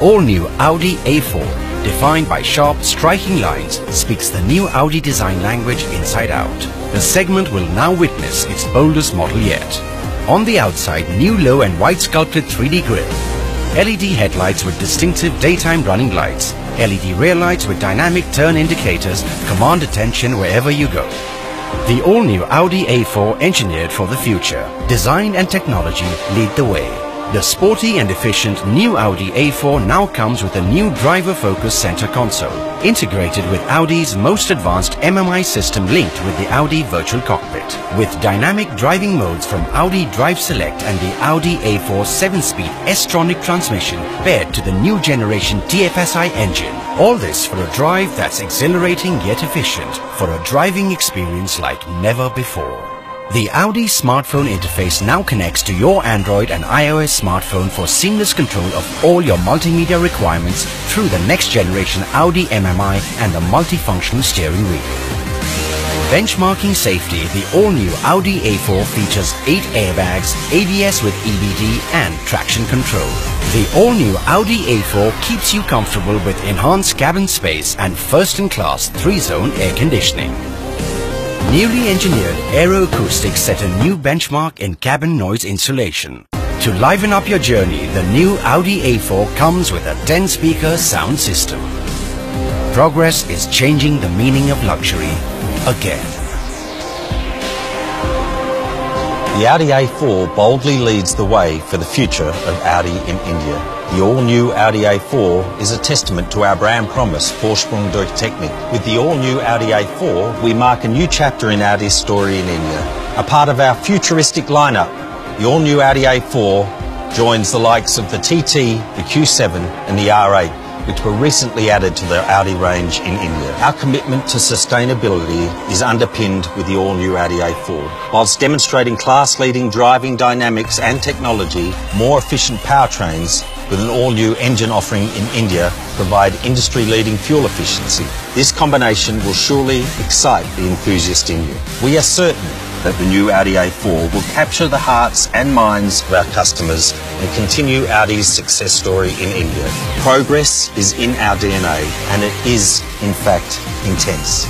all-new Audi A4, defined by sharp, striking lines, speaks the new Audi design language inside out. The segment will now witness its boldest model yet. On the outside, new low and wide sculpted 3D grille. LED headlights with distinctive daytime running lights. LED rear lights with dynamic turn indicators command attention wherever you go. The all-new Audi A4 engineered for the future. Design and technology lead the way. The sporty and efficient new Audi A4 now comes with a new driver-focused center console, integrated with Audi's most advanced MMI system linked with the Audi Virtual Cockpit. With dynamic driving modes from Audi Drive Select and the Audi A4 7-speed S-tronic transmission paired to the new generation TFSI engine. All this for a drive that's exhilarating yet efficient, for a driving experience like never before. The Audi smartphone interface now connects to your Android and iOS smartphone for seamless control of all your multimedia requirements through the next generation Audi MMI and the multifunctional steering wheel. Benchmarking safety, the all-new Audi A4 features 8 airbags, ABS with EBD and traction control. The all-new Audi A4 keeps you comfortable with enhanced cabin space and first-in-class 3-zone air conditioning. Newly engineered Aero Acoustics set a new benchmark in cabin noise insulation. To liven up your journey, the new Audi A4 comes with a 10-speaker sound system. Progress is changing the meaning of luxury again. The Audi A4 boldly leads the way for the future of Audi in India. The all-new Audi A4 is a testament to our brand promise, Vorsprung durch Technik. With the all-new Audi A4, we mark a new chapter in Audi's story in India. A part of our futuristic lineup, the all-new Audi A4 joins the likes of the TT, the Q7 and the R8 which were recently added to the Audi range in India. Our commitment to sustainability is underpinned with the all-new Audi A4. Whilst demonstrating class-leading driving dynamics and technology, more efficient powertrains with an all-new engine offering in India provide industry-leading fuel efficiency. This combination will surely excite the enthusiast in you. We are certain that the new Audi A4 will capture the hearts and minds of our customers and continue Audi's success story in India. Progress is in our DNA and it is, in fact, intense.